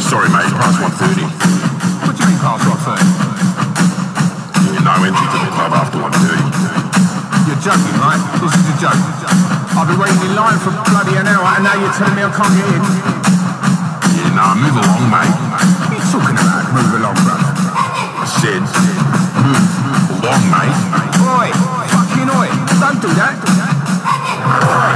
Sorry, mate, past 1.30. What do you mean past what thirty? Yeah, no entry to the club after 1.30. You're joking, right? This is a joke. I've been waiting in line for bloody an hour and now you're telling me I can't get in. Yeah, no, move along, mate. What are you talking about? Move along, brother. I said, move along, mate. Oi, fucking oi. Don't do that. Oi,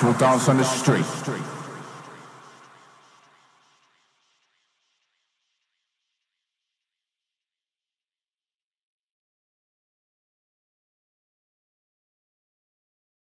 Hustle dance on the street.